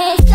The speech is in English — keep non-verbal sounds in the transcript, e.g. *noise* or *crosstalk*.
head. *laughs*